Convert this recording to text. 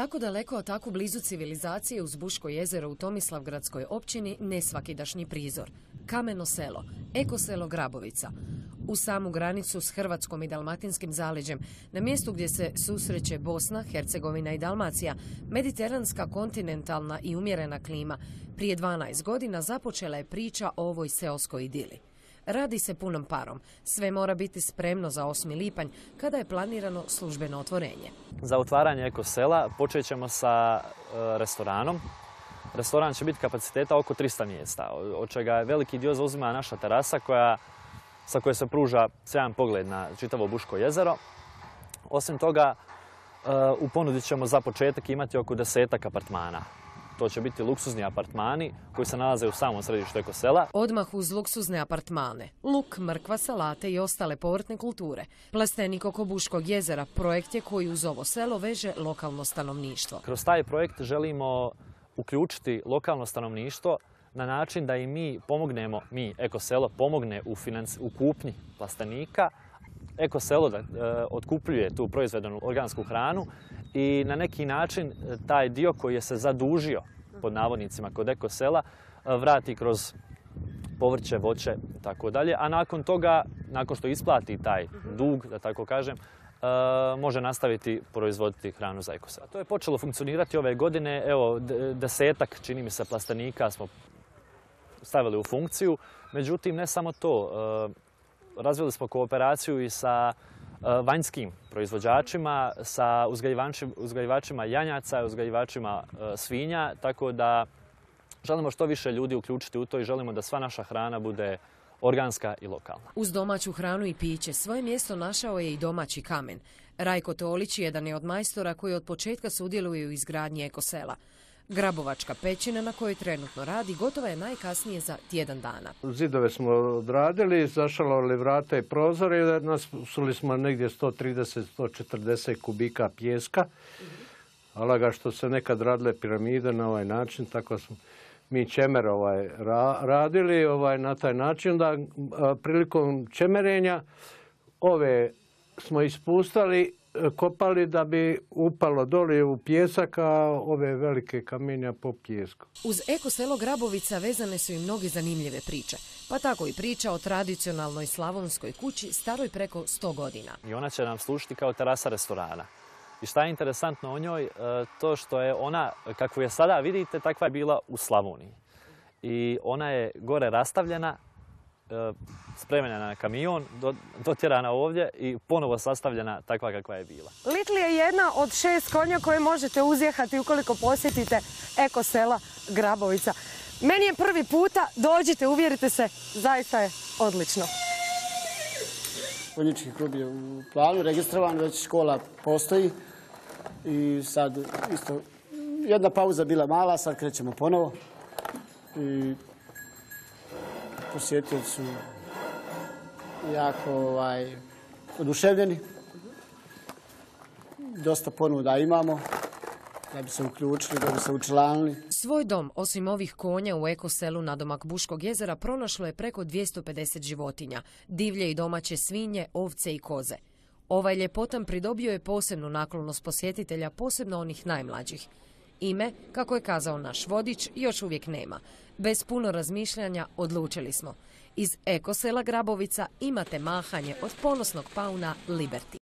Tako daleko, a tako blizu civilizacije uz Buško jezero u Tomislavgradskoj općini nesvakidašnji prizor. Kameno selo, ekoselo Grabovica. U samu granicu s Hrvatskom i Dalmatinskim zaleđem, na mjestu gdje se susreće Bosna, Hercegovina i Dalmacija, mediteranska, kontinentalna i umjerena klima, prije 12 godina započela je priča o ovoj seoskoj idili. Radi se punom parom. Sve mora biti spremno za 8. lipanj, kada je planirano službeno otvorenje. Za otvaranje ekosela počet ćemo sa e, restoranom. Restoran će biti kapaciteta oko 300 mjesta, od čega je veliki dio zauzima naša terasa koja, sa koje se pruža sjajan pogled na čitavo Buško jezero. Osim toga, e, u ponudi ćemo za početak imati oko desetak apartmana. To će biti luksuzni apartmani koji se nalaze u samom središtu ekosela. Odmah uz luksuzne apartmane, luk, mrkva, salate i ostale povrtne kulture. Plastenik oko Buškog jezera projekt je koji uz ovo selo veže lokalno stanovništvo. Kroz taj projekt želimo uključiti lokalno stanovništvo na način da i mi pomognemo, mi ekoselo pomogne u, u kupnji plastenika, ekoselo da e, otkupljuje tu proizvedenu organsku hranu i na neki način e, taj dio koji je se zadužio pod navodnicima kod ekosela e, vrati kroz povrće, voće i tako dalje. A nakon toga, nakon što isplati taj dug, da tako kažem, može nastaviti proizvoditi hranu za ekosela. To je počelo funkcionirati ove godine. Evo, desetak, čini mi se, plastenika smo stavili u funkciju. Međutim, ne samo to razvili smo kooperaciju i sa e, vanjskim proizvođačima, sa uzgajivačima janjaca, uzgajivačima e, svinja, tako da želimo što više ljudi uključiti u to i želimo da sva naša hrana bude organska i lokalna. Uz domaću hranu i piće svoje mjesto našao je i domaći kamen. Rajko Tolić jedan je od majstora koji od početka sudjeluje u izgradnji ekosela. Grabovačka pećina na kojoj trenutno radi gotova je najkasnije za tjedan dana. Zidove smo odradili, zašalovali vrata i prozore, nasuli smo negdje 130-140 kubika pjeska. Ali ga što se nekad radile piramide na ovaj način, tako smo mi čemer ovaj, radili ovaj, na taj način da prilikom čemerenja ove smo ispustali kopali da bi upalo dole u pjesak, a ove velike kamenja po pjesku. Uz eko selo Grabovica vezane su i mnoge zanimljive priče, pa tako i priča o tradicionalnoj slavonskoj kući staroj preko 100 godina. I ona će nam služiti kao terasa restorana. I šta je interesantno o njoj, e, to što je ona, kako je sada vidite, takva je bila u Slavoniji. I ona je gore rastavljena spremljena na kamion, dotjerana ovdje i ponovo sastavljena takva kakva je bila. Litli je jedna od šest konja koje možete uzjehati ukoliko posjetite eko sela Grabovica. Meni je prvi puta, dođite, uvjerite se, zaista je odlično. Konjički klub je u planu, registrovan, već škola postoji i sad isto jedna pauza bila mala, sad krećemo ponovo i posjetitelji su jako ovaj, oduševljeni. Dosta ponuda imamo da bi se uključili, da bi se učlanili. Svoj dom, osim ovih konja u ekoselu na domak Buškog jezera, pronašlo je preko 250 životinja, divlje i domaće svinje, ovce i koze. Ovaj ljepotan pridobio je posebnu naklonost posjetitelja, posebno onih najmlađih. Ime, kako je kazao naš vodič, još uvijek nema. Bez puno razmišljanja odlučili smo. Iz ekosela Grabovica imate mahanje od ponosnog pauna Liberty.